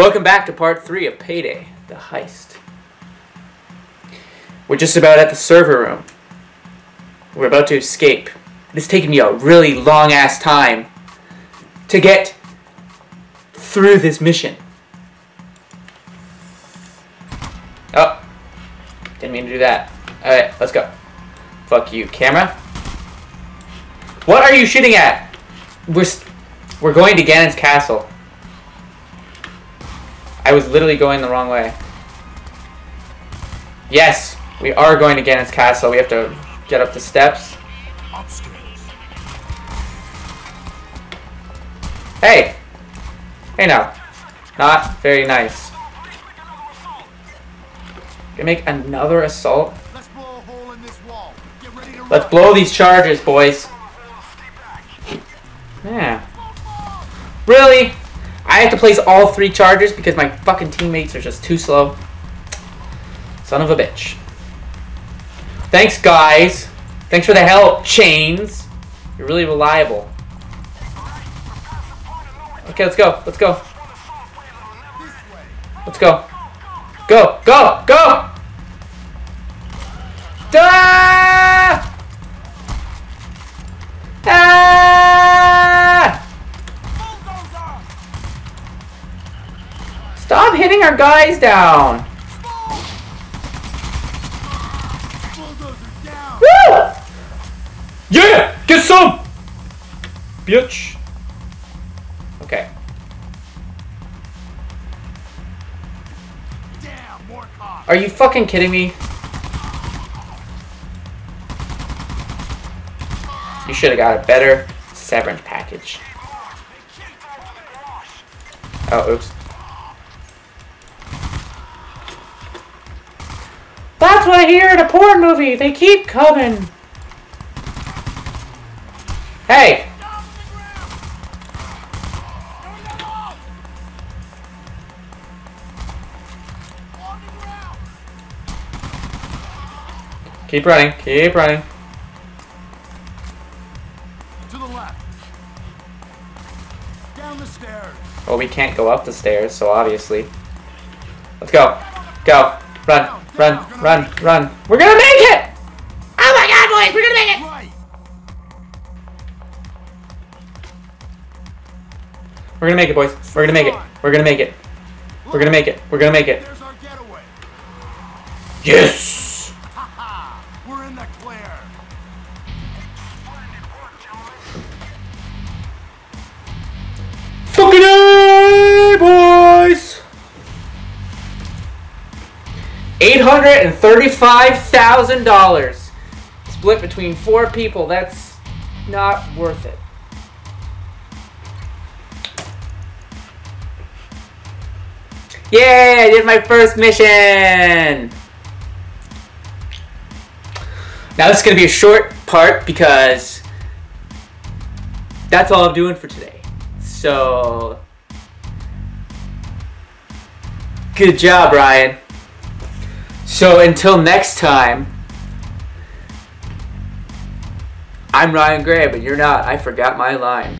Welcome back to part three of Payday, the heist. We're just about at the server room. We're about to escape. It's taken me a really long ass time to get through this mission. Oh, didn't mean to do that. Alright, let's go. Fuck you, camera. What are you shooting at? We're, we're going to Ganon's castle. I was literally going the wrong way. Yes, we are going to Ganon's castle. We have to get up the steps. Hey! Hey now. Not very nice. Gonna make another assault? Let's blow these charges, boys. Yeah. Really? I have to place all three charges because my fucking teammates are just too slow. Son of a bitch. Thanks, guys. Thanks for the help, Chains. You're really reliable. Okay, let's go. Let's go. Let's go. Go, go, go! Ah! Stop hitting our guys down! Woo! Yeah! Get some! Bitch! Okay. Damn, Are you fucking kidding me? You should have got a better severance package. Oh, oops. That's what I hear in a porn movie. They keep coming. Hey! Keep running. Keep running. To the left. Down the stairs. Well, we can't go up the stairs, so obviously. Let's go. Go. Run. Run. Run. Run. We're gonna make it! Oh my god, boys! We're gonna make it! We're gonna make it, boys. We're gonna make it. We're gonna make it. We're gonna make it. We're gonna make it. Yes! $835,000 split between four people. That's not worth it. Yay! I did my first mission! Now this is going to be a short part because that's all I'm doing for today. So, good job, Ryan. So until next time, I'm Ryan Graham, but you're not. I forgot my line.